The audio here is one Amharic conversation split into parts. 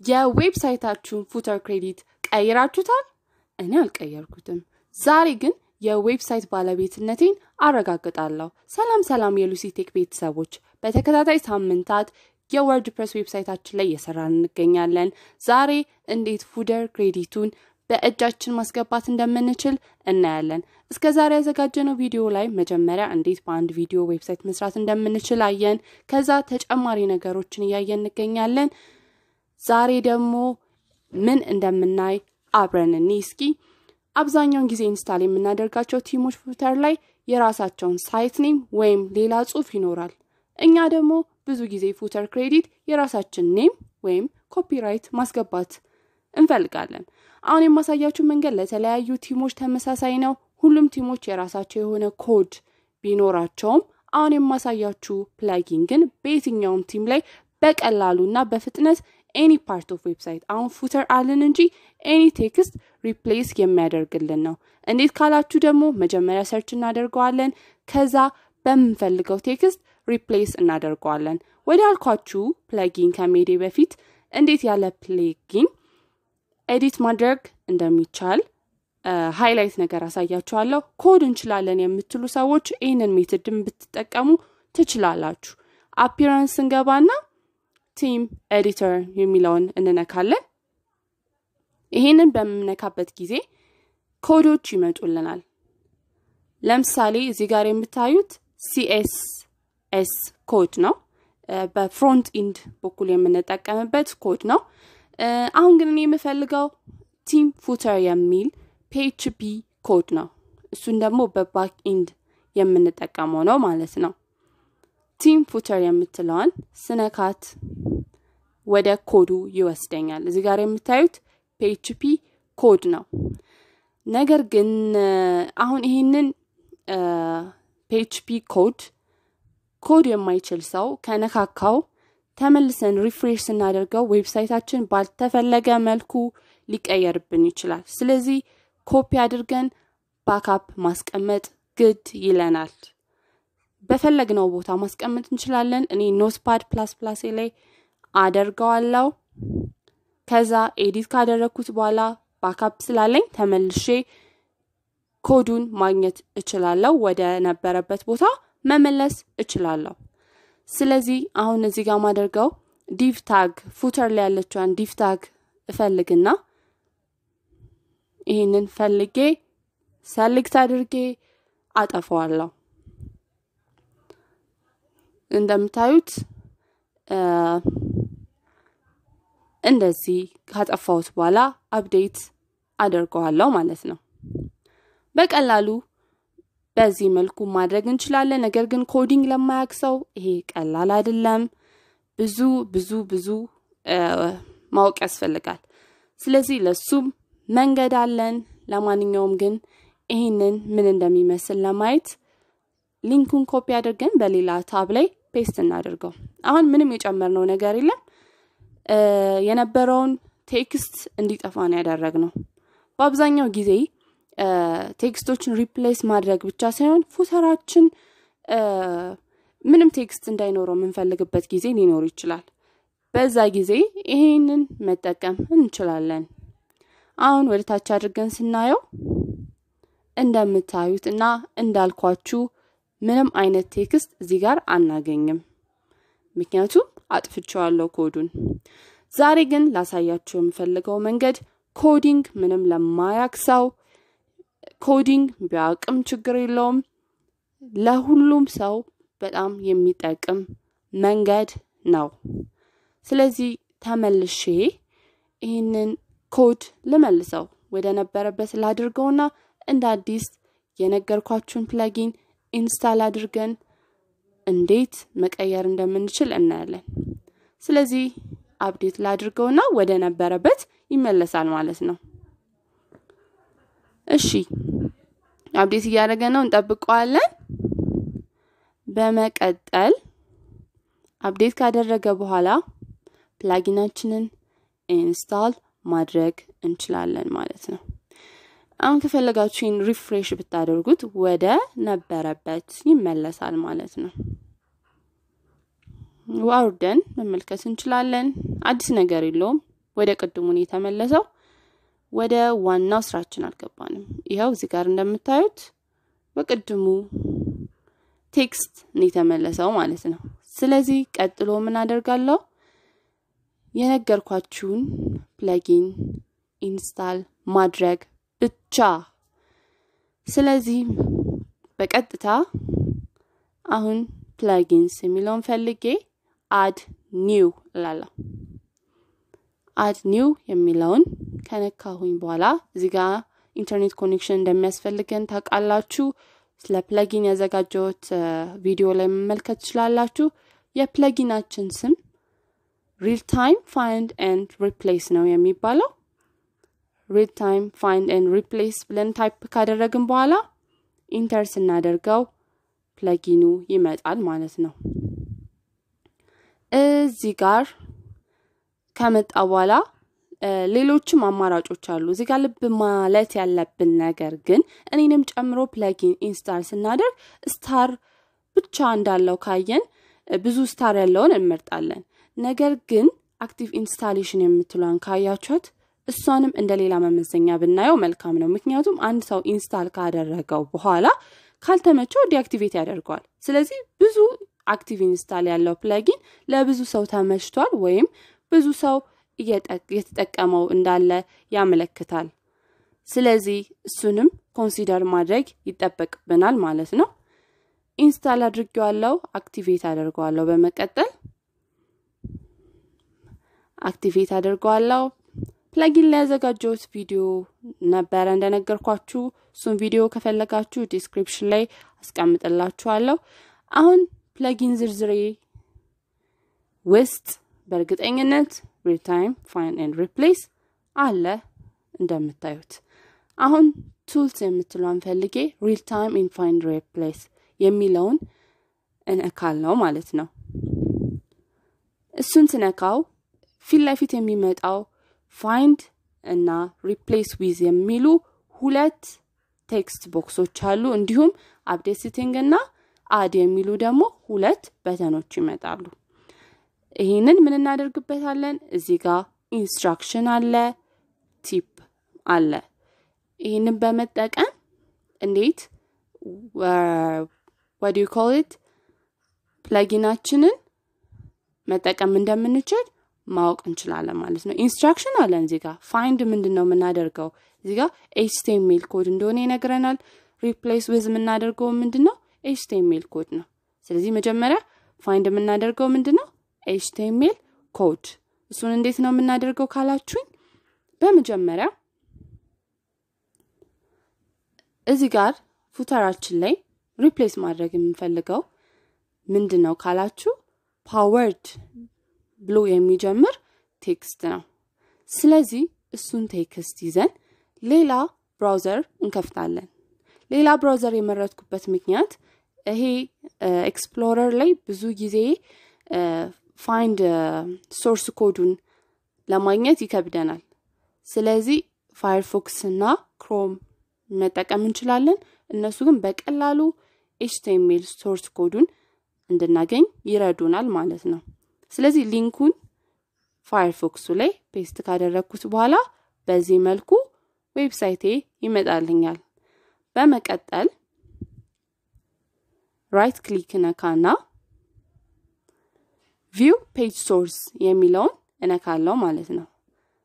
የዌብሳይታችሁን footer credit ቀይራችሁታል? እኔ አልቀየርኩትም። ዛሬ ግን የዌብሳይት ባለቤትነቴን አረጋግጣለሁ። ሰላም ሰላም የሉሲ Tech ቤተሰቦች፣ በተከታታይ ሳምንታት የ WordPress ዌብሳይታችን ላይ እየሰራን እንገኛለን። ዛሬ እንዴት footer credit ኡን በእጃችን ማስገባት እንደምንችል እናያለን። እስከ ዛሬ ያዘጋጀነው ቪዲዮ ላይ መጀመሪያ እንዴት በአንድ ቪዲዮ ዌብሳይት መስራት እንደምንችል አየን። ከዛ ተጨማሪ ነገሮችን እያየን እንገኛለን። ዛሬ ደግሞ ምን እንደምናይ አብረን እስኪ አብዛኛውን ጊዜ install የምናደርጋቸው theme ኦች footer ላይ የራሳቸውን site name ወይም ሌላ ጽሁፍ ይኖራል። እኛ ደግሞ ብዙ ጊዜ footer credit የራሳችን name ወይም copyright ማስገባት እንፈልጋለን። አሁን የማሳያችሁ መንገድ ለተለያዩ theme ኦች ተመሳሳይ ነው። ሁሉም theme ኦች የራሳቸው የሆነ ኮድ ቢኖራቸውም አሁን የማሳያችሁ plugin ግን በየትኛውም theme ላይ በቀላሉ እና በፍጥነት any part of website አሁን footer አልን እንጂ any text replace የሚያደርግልን ነው። እንዴት ካላችሁ ደግሞ መጀመሪያ search እናደርገዋለን። ከዛ በምንፈልገው text replace እናደርገዋለን። ወደ አልኳችሁ plugin ከመሄዴ በፊት እንዴት ያለ plugin edit ማድረግ እንደሚቻል highlight ነገር አሳያችኋለሁ። ኮድ እንችላለን የምትሉ ሰዎች ይህንን method ን ብትጠቀሙ ትችላላችሁ። Appearance እንገባና Theme Editor የሚለውን እንነካለን። ይህንን በምነካበት ጊዜ ኮዶች ይመጡልናል። ለምሳሌ እዚህ ጋር የምታዩት CSS ኮድ ነው። በ front end በኩል የምንጠቀምበት ኮድ ነው። አሁን ግን እኔ የምፈልገው theme footer የሚል PHP ኮድ ነው። እሱን ደግሞ በ back end የምንጠቀመው ነው ማለት ነው። theme footer የምትለዋን ስነካት ወደ ኮዱ ይወስደኛል። እዚህ ጋር የምታዩት PHP ኮድ ነው። ነገር ግን አሁን ይህንን PHP ኮድ ኮድ የማይችል ሰው ከነካካው ተመልሰን refresh ስናደርገው ዌብሳይታችን ባልተፈለገ መልኩ ሊቀየርብን ይችላል። ስለዚህ ኮፒ አድርገን backup ማስቀመጥ ግድ ይለናል። በፈለግነው ቦታ ማስቀመጥ እንችላለን። እኔ Notepad plus plus ላይ አደርገዋለሁ። ከዛ edit ካደረግኩት በኋላ backup ስላለኝ ተመልሼ ኮዱን ማግኘት እችላለሁ። ወደ ነበረበት ቦታ መመለስ እችላለሁ። ስለዚህ አሁን እዚህ ጋር ማደርገው div tag footer ላይ ያለችዋን div tag እፈልግና ይህንን ፈልጌ select አድርጌ አጠፋዋለሁ። እንደምታዩት እንደዚህ ካጠፋሁት በኋላ update አደርገዋለሁ ማለት ነው። በቀላሉ በዚህ መልኩ ማድረግ እንችላለን። ነገር ግን coding ለማያውቅ ሰው ይሄ ቀላል አይደለም። ብዙ ብዙ ብዙ ማወቅ ያስፈልጋል። ስለዚህ ለሱም መንገድ አለን። ለማንኛውም ግን ይህንን ምን እንደሚመስል ለማየት link ኡን copy አድርገን በሌላ tab ላይ paste እናደርገው። አሁን ምንም የጨመርነው ነገር የለም። የነበረውን text እንዲጠፋ ነው ያደረግነው። በአብዛኛው ጊዜ text ኦችን replace ማድረግ ብቻ ሳይሆን footer ኣችን ምንም text እንዳይኖረው የምንፈልግበት ጊዜ ሊኖር ይችላል። በዛ ጊዜ ይሄንን መጠቀም እንችላለን። አሁን ወደ ታች አድርገን ስናየው እንደምታዩት እና እንዳልኳችሁ ምንም አይነት text እዚህ ጋር አናገኝም። ምክንያቱም አጥፍቼዋለሁ ኮዱን። ዛሬ ግን ላሳያችሁ የምፈልገው መንገድ coding ምንም ለማያቅ ሰው coding ቢያውቅም ችግር የለውም። ለሁሉም ሰው በጣም የሚጠቅም መንገድ ነው። ስለዚህ ተመልሼ ይህንን ኮድ ልመልሰው ወደ ነበረበት ላድርገውና እንደ አዲስ የነገርኳችሁን plugin install አድርገን እንዴት መቀየር እንደምንችል እናያለን። ስለዚህ update ላድርገውና ወደ ነበረበት ይመለሳል ማለት ነው። እሺ update እያደረገ ነው፣ እንጠብቀዋለን። በመቀጠል update ካደረገ በኋላ plugin ኣችንን install ማድረግ እንችላለን ማለት ነው። አሁን ከፈለጋችሁ refresh ብታደርጉት ወደ ነበረበት ይመለሳል ማለት ነው። አውርደን መመልከት እንችላለን። አዲስ ነገር የለውም። ወደ ቅድሙን የተመለሰው ወደ ዋናው ስራችን አልገባንም። ይኸው እዚህ ጋር እንደምታዩት በቅድሙ text የተመለሰው ማለት ነው። ስለዚህ ቀጥሎ ምን አደርጋለሁ? የነገርኳችሁን plugin install ማድረግ ብቻ። ስለዚህ በቀጥታ አሁን plugins የሚለውን ፈልጌ add new እላለሁ። add new የሚለውን ከነካሁኝ በኋላ እዚህ ጋር ኢንተርኔት connection እንደሚያስፈልገን ታውቃላችሁ። ስለ plugin ያዘጋጀሁት ቪዲዮ ላይ መመልከት ትችላላችሁ። የ plugin ኣችን ስም real time find and replace ነው የሚባለው። real time find and replace ብለን type ካደረግን በኋላ enter ስናደርገው plugin ኑ ይመጣል ማለት ነው። እዚህ ጋር ከመጣ በኋላ ሌሎችም አማራጮች አሉ። እዚህ ጋር ልብ ማለት ያለብን ነገር ግን እኔንም ጨምሮ plugin install ስናደርግ star ብቻ እንዳለው ካየን ብዙ star ያለውን እንመርጣለን። ነገር ግን active installation የምትሏን ካያችኋት እሷንም እንደ ሌላ መመዘኛ ብናየው መልካም ነው። ምክንያቱም አንድ ሰው install ካደረገው በኋላ ካልተመቸው deactivate ያደርገዋል። ስለዚህ ብዙ active install ያለው plugin ለብዙ ሰው ተመችቷል ወይም ብዙ ሰው እየተጠቀመው እንዳለ ያመለክታል። ስለዚህ እሱንም consider ማድረግ ይጠበቅብናል ማለት ነው። install አድርጌዋለሁ፣ activate አደርገዋለሁ። በመቀጠል activate አድርገዋለሁ። plugin ላይ ያዘጋጀሁት ቪዲዮ ነበረ እንደነገርኳችሁ። እሱን ቪዲዮ ከፈለጋችሁ description ላይ አስቀምጥላችኋለሁ። አሁን plugin ዝርዝሬ ውስጥ በእርግጠኝነት real time find and replace አለ እንደምታዩት። አሁን tools የምትለውን ፈልጌ real time in find replace የሚለውን እነካለው ማለት ነው። እሱን ስነካው ፊት ለፊት የሚመጣው find እና replace with የሚሉ ሁለት text box ኦች አሉ። እንዲሁም update setting እና add የሚሉ ደግሞ ሁለት button ኦች ይመጣሉ። ይህንን ምን እናደርግበታለን? እዚህ ጋር instruction አለ፣ tip አለ። ይህንን በመጠቀም እንዴት ወዲ ኮሊት plugin ኣችንን መጠቀም እንደምንችል ማወቅ እንችላለን ማለት ነው። instruction አለን እዚህ find ምንድን ነው የምናደርገው? እዚህ ጋር HTML code እንደሆነ ይነግረናል። replace with የምናደርገው ምንድን ነው? HTML code ነው። ስለዚህ መጀመሪያ find የምናደርገው ምንድን ነው? HTML code። እሱን እንዴት ነው የምናደርገው ካላችሁኝ፣ በመጀመሪያ እዚህ ጋር footer ኣችን ላይ replace ማድረግ የምንፈልገው ምንድን ነው ካላችሁ powered ብሎ የሚጀምር text ነው። ስለዚህ እሱን text ይዘን ሌላ browser እንከፍታለን። ሌላ browser የመረጥኩበት ምክንያት ይሄ Explorer ላይ ብዙ ጊዜ find source code ኡን ለማግኘት ይከብደናል። ስለዚህ Firefox እና Chrome መጠቀም እንችላለን። እነሱ ግን በቀላሉ HTML source code ኡን እንድናገኝ ይረዱናል ማለት ነው። ስለዚህ link ኡን Firefox ኡ ላይ paste ካደረግኩት በኋላ በዚህ መልኩ website ኤ ይመጣልኛል። በመቀጠል right click ነካና view page source የሚለውን እነካለው ማለት ነው።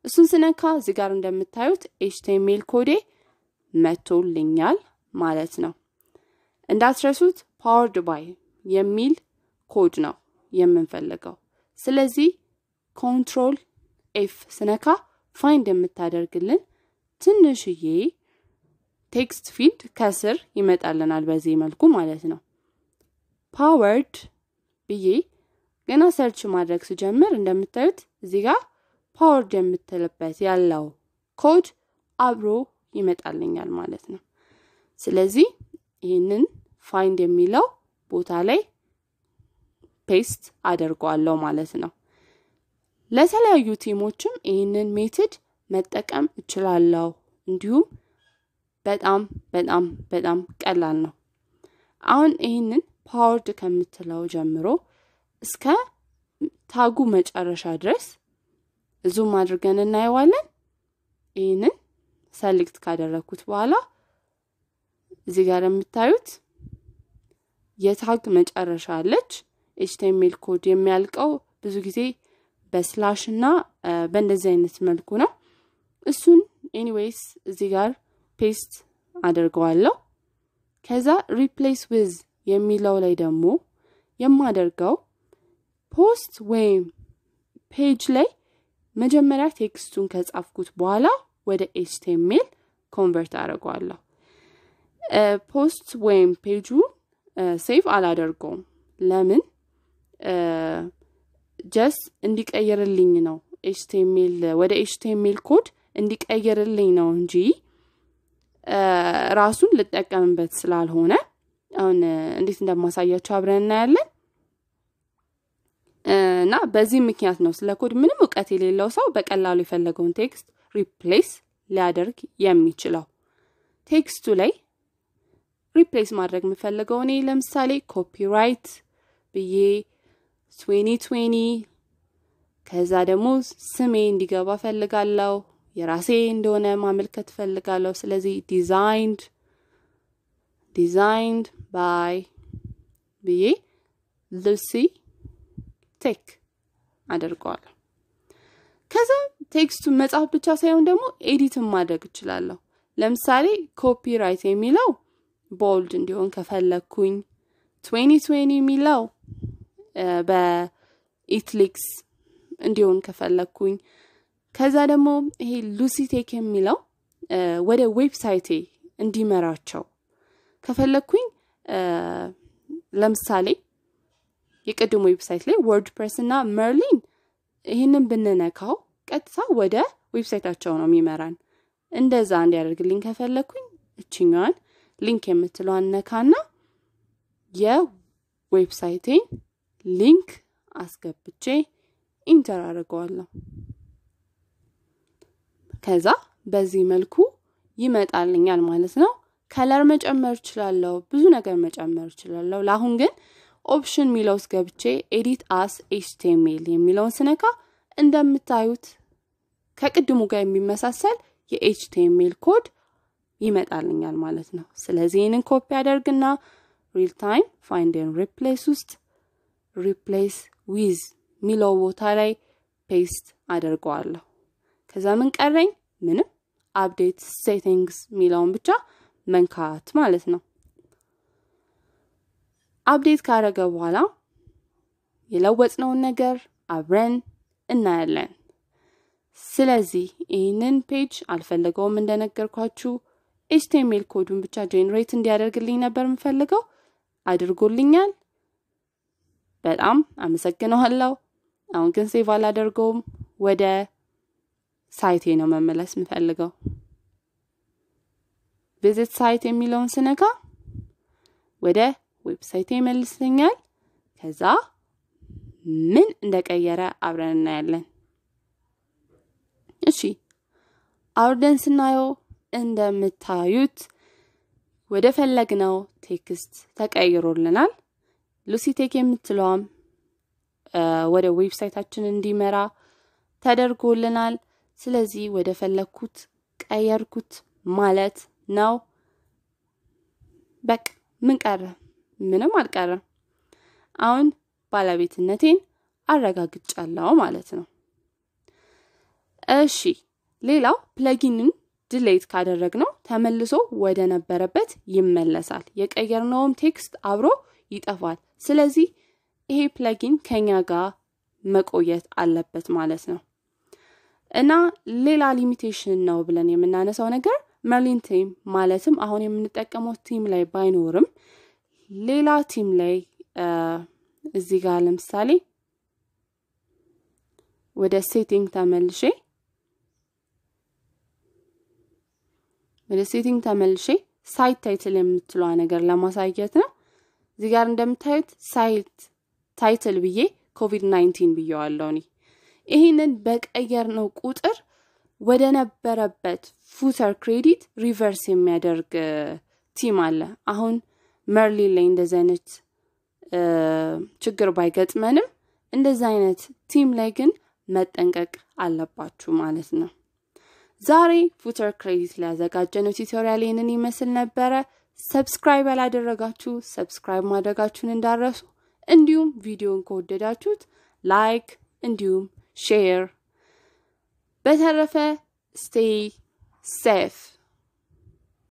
እሱን ስነካ እዚህ ጋር እንደምታዩት HTML code ኤ መቶልኛል ማለት ነው። እንዳትረሱት powered by የሚል ኮድ ነው የምንፈልገው። ስለዚህ control F ስነካ find የምታደርግልን ትንሽዬ text field ከስር ይመጣልናል በዚህ መልኩ ማለት ነው። powered ብዬ ገና search ማድረግ ስጀምር እንደምታዩት እዚህ ጋር powered የምትልበት ያለው ኮድ አብሮ ይመጣልኛል ማለት ነው። ስለዚህ ይህንን find የሚለው ቦታ ላይ paste አደርገዋለሁ ማለት ነው። ለተለያዩ theme ኦችም ይህንን method መጠቀም እችላለሁ። እንዲሁም በጣም በጣም በጣም ቀላል ነው። አሁን ይህንን powered ከምትለው ጀምሮ እስከ tag ኡ መጨረሻ ድረስ zoom አድርገን እናየዋለን። ይህንን select ካደረግኩት በኋላ እዚህ ጋር የምታዩት የ tag መጨረሻ አለች። HTML code የሚያልቀው ብዙ ጊዜ በ slash እና በእንደዚህ አይነት መልኩ ነው። እሱን anyways እዚህ ጋር paste አድርገዋለሁ። ከዛ replace with የሚለው ላይ ደግሞ የማደርገው post ወይም page ላይ መጀመሪያ text ኡን ከጻፍኩት በኋላ ወደ HTML convert አድርገዋለሁ። post ወይም page ኡን save አላደርገውም። ለምን? just እንዲቀይርልኝ ነው። HTML ወደ HTML code እንዲቀይርልኝ ነው እንጂ ራሱን ልጠቀምበት ስላልሆነ አሁን እንዴት እንደማሳያቸው አብረን እናያለን። እና በዚህ ምክንያት ነው ስለ ኮድ ምንም እውቀት የሌለው ሰው በቀላሉ የፈለገውን text replace ሊያደርግ የሚችለው። text ኡ ላይ replace ማድረግ የምፈልገው እኔ ለምሳሌ copyright ብዬ twenty twenty ከዛ ደግሞ ስሜ እንዲገባ ፈልጋለሁ። የራሴ እንደሆነ ማመልከት ፈልጋለሁ። ስለዚህ designed designed by ብዬ ሉሲ ቴክ አደርገዋለሁ። ከዛ text ኡን መጻፍ ብቻ ሳይሆን ደግሞ edit ን ማድረግ እችላለሁ። ለምሳሌ copyright የሚለው bold እንዲሆን ከፈለግኩኝ፣ twenty twenty የሚለው በ italics እንዲሆን ከፈለግኩኝ፣ ከዛ ደግሞ ይሄ ሉሲቴክ የሚለው ወደ website ኤ እንዲመራቸው ከፈለግኩኝ ለምሳሌ የቅድሞ website ላይ WordPress እና መርሊን ይህንን ብንነካው ቀጥታ ወደ website ኣቸው ነው የሚመራን። እንደዛ እንዲያደርግልኝ ከፈለግኩኝ እችኛዋን link የምትለዋን ነካና የ website ኤን link አስገብቼ enter አድርገዋለሁ። ከዛ በዚህ መልኩ ይመጣልኛል ማለት ነው። color መጨመር እችላለሁ፣ ብዙ ነገር መጨመር እችላለሁ። ለአሁን ግን option የሚለው ውስጥ ገብቼ edit as HTML የሚለውን ስነካ እንደምታዩት ከቅድሙ ጋር የሚመሳሰል የ HTML ኮድ ይመጣልኛል ማለት ነው። ስለዚህ ይህንን ኮፒ አደርግና Real Time Find and Replace ውስጥ replace with የሚለው ቦታ ላይ paste አደርገዋለሁ። ከዛ ምን ቀረኝ? ምንም update settings የሚለውን ብቻ መንካት ማለት ነው። update ካደረገ በኋላ የለወጥነውን ነገር አብረን እናያለን። ስለዚህ ይህንን page አልፈለገውም እንደነገርኳችሁ HTML ኮዱን ብቻ generate እንዲያደርግልኝ ነበር የምፈልገው። አድርጎልኛል። በጣም አመሰግነዋለሁ። አሁን ግን save አላደርገውም። ወደ site ኤ ነው መመለስ የምፈልገው። visit site የሚለውን ስነካ ወደ website ኤ ይመልሰኛል። ከዛ ምን እንደቀየረ አብረን እናያለን። እሺ አውርደን ስናየው እንደምታዩት ወደ ፈለግነው text ተቀይሮልናል። ሉሲቴክ የምትለዋም ወደ website ኣችን እንዲመራ ተደርጎልናል። ስለዚህ ወደ ፈለግኩት ቀየርኩት ማለት ነው። በቃ ምን ቀረ? ምንም አልቀረም። አሁን ባለቤትነቴን አረጋግጫለሁ ማለት ነው። እሺ ሌላው plugin ን delete ካደረግነው ተመልሶ ወደ ነበረበት ይመለሳል። የቀየርነውም text አብሮ ይጠፋል። ስለዚህ ይሄ plugin ከኛ ጋር መቆየት አለበት ማለት ነው እና ሌላ limitation ነው ብለን የምናነሳው ነገር መርሊን theme ማለትም አሁን የምንጠቀመው theme ላይ ባይኖርም ሌላ theme ላይ እዚህ ጋር ለምሳሌ ወደ setting ተመልሼ ወደ setting ተመልሼ site title የምትለዋ ነገር ለማሳየት ነው። እዚህ ጋር እንደምታዩት site title ብዬ ኮቪድ 19 ብየዋለሁ እኔ። ይህንን በቀየርነው ቁጥር ወደ ነበረበት footer credit reverse የሚያደርግ theme አለ። አሁን መርሊን ላይ እንደዚህ አይነት ችግር ባይገጥመንም እንደዚህ አይነት theme ላይ ግን መጠንቀቅ አለባችሁ ማለት ነው። ዛሬ footer credit ላይ ያዘጋጀነው tutorial ይህንን ይመስል ነበረ። subscribe ያላደረጋችሁ subscribe ማድረጋችሁን እንዳትረሱ፣ እንዲሁም ቪዲዮን ከወደዳችሁት like እንዲሁም share። በተረፈ ስቴይ ሴፍ